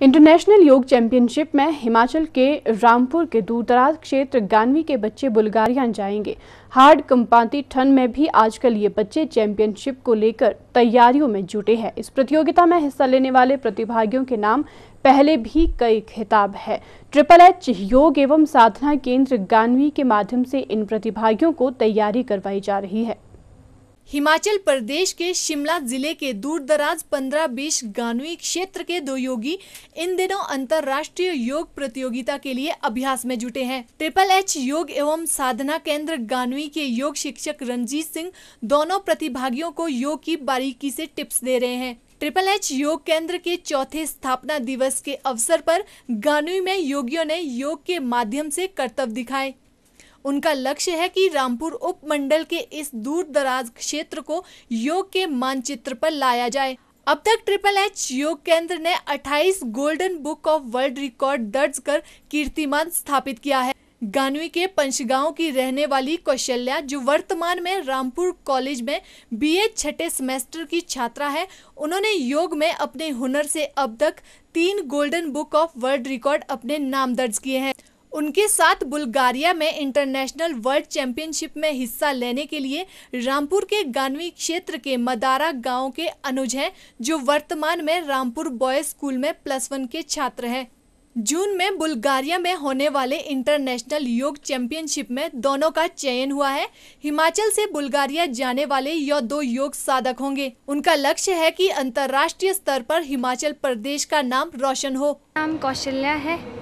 International योग championship में हिमाचल के रामपुर के दूरदराज क्षेत्र गानवी के बच्चे बुल्गारिया जाएँगे। हार्ड कंपाती ठंड में भी आजकल ये बच्चे चैंपियनशिप को लेकर तैयारियों में जुटे हैं। इस प्रतियोगिता में हिस्सा लेने वाले प्रतिभागियों के नाम पहले भी कई खिताब है। ट्रिपल एच योग एवं साधना केंद्र गानवी के माध्यम से इन प्रतिभागियों को तैयारी करवाई जा रही है। हिमाचल प्रदेश के शिमला ज़िले के दूर दराज पंद्रह बीस गानवी क्षेत्र के दो योगी इन दिनों अंतर्राष्ट्रीय योग प्रतियोगिता के लिए अभ्यास में जुटे हैं। ट्रिपल एच योग एवं साधना केंद्र गानवी के योग शिक्षक रंजीत सिंह दोनों प्रतिभागियों को योग की बारीकी से टिप्स दे रहे हैं। ट्रिपल एच योग केंद्र के चौथे स्थापना दिवस के अवसर पर गानवी में योगियों ने योग के माध्यम से कर्तव्य दिखाए। उनका लक्ष्य है कि रामपुर उपमंडल के इस दूर दराज क्षेत्र को योग के मानचित्र पर लाया जाए। अब तक ट्रिपल एच योग केंद्र ने 28 golden book of world record दर्ज कर कीर्तिमान स्थापित किया है। गानवी के पंचगांव की रहने वाली कौशल्या, जो वर्तमान में रामपुर कॉलेज में बीए छठे सेमेस्टर की छात्रा है, उन्होंने योग में अपने हुनर से अब तक तीन golden book of world record अपने नाम दर्ज किए हैं। उनके साथ बुल्गारिया में इंटरनेशनल वर्ल्ड चैंपियनशिप में हिस्सा लेने के लिए रामपुर के गानवी क्षेत्र के मदारा गाँव के अनुज हैं, जो वर्तमान में रामपुर बॉयज़ स्कूल में प्लस वन के छात्र हैं। जून में बुल्गारिया में होने वाले इंटरनेशनल योग चैंपियनशिप में दोनों का चयन हुआ है। हिमाचल से बुल्गारिया जाने वाले यह दो योग साधक होंगे। उनका लक्ष्य है कि अंतर्राष्ट्रीय स्तर पर हिमाचल प्रदेश का नाम रोशन हो। नाम कौशल्या है।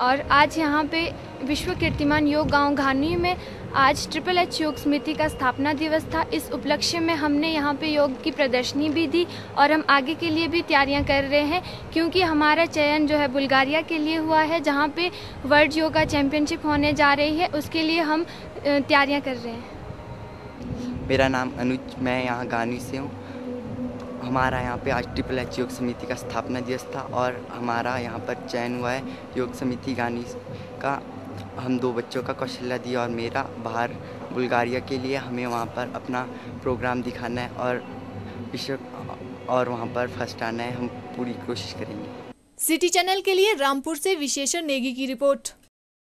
और आज यहाँ पे विश्व कीर्तिमान योग गाँव घानी में आज ट्रिपल एच योग समिति का स्थापना दिवस था। इस उपलक्ष्य में हमने यहाँ पे योग की प्रदर्शनी भी दी और हम आगे के लिए भी तैयारियाँ कर रहे हैं, क्योंकि हमारा चयन जो है बुल्गारिया के लिए हुआ है, जहाँ पे वर्ल्ड योगा चैम्पियनशिप होने जा रही है, उसके लिए हम तैयारियाँ कर रहे हैं। मेरा नाम अनुज, मैं यहाँ गानी से हूँ। हमारा यहाँ पे आज ट्रिपल एच योग समिति का स्थापना दिवस था और हमारा यहाँ पर चयन हुआ है योग समिति गानी का। हम दो बच्चों का कौशल्या दिया और मेरा, बाहर बुल्गारिया के लिए हमें वहाँ पर अपना प्रोग्राम दिखाना है और विश्व और वहाँ पर फ़र्स्ट आना है। हम पूरी कोशिश करेंगे। सिटी चैनल के लिए रामपुर से विशेषण नेगी की रिपोर्ट।